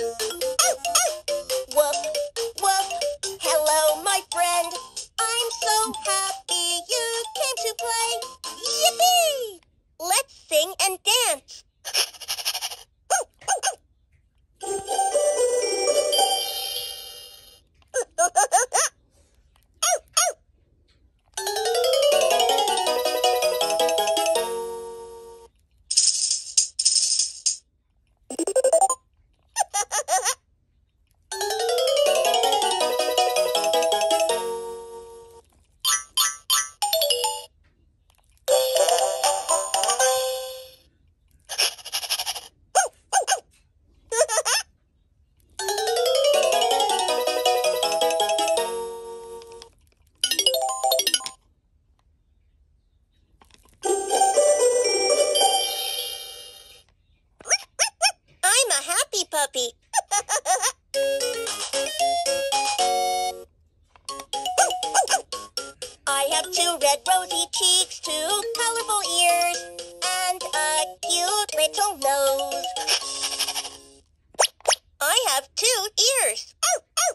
Música I have two red rosy cheeks, two colorful ears, and a cute little nose. I have two ears. Ow, ow.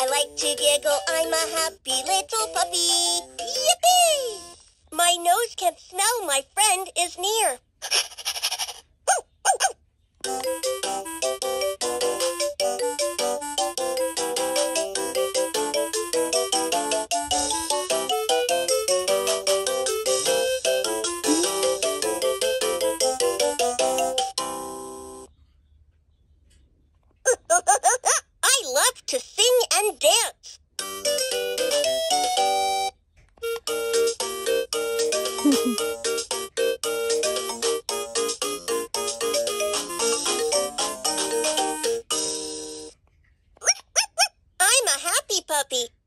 I like to giggle. I'm a happy little puppy. Yippee! My nose can smell my friend is near. Dance. I'm a happy puppy.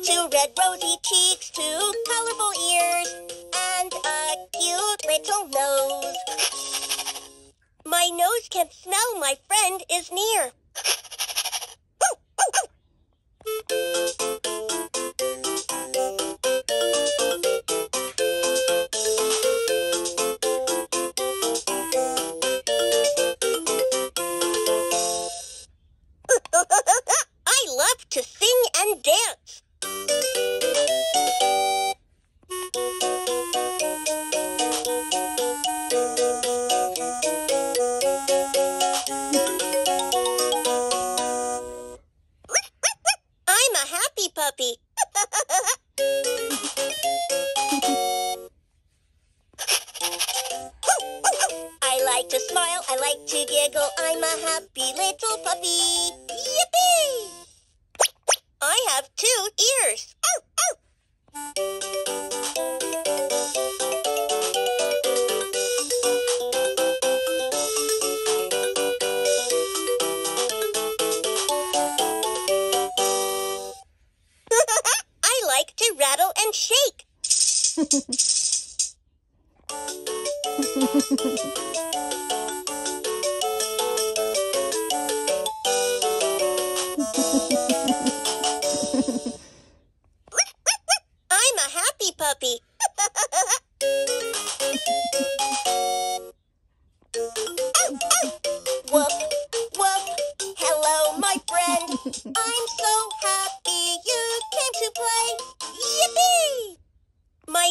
Two red rosy cheeks, two colorful ears, and a cute little nose. My nose can smell my friend is near. Puppy. I like to smile, I like to giggle. I'm a happy little puppy. Yippee! I have two ears. I like to rattle and shake.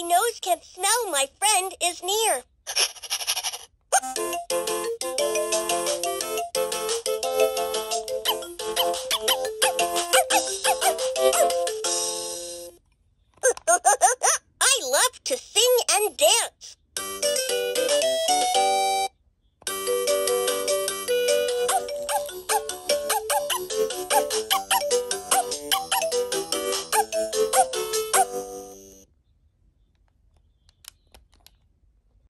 My nose can smell my friend is near.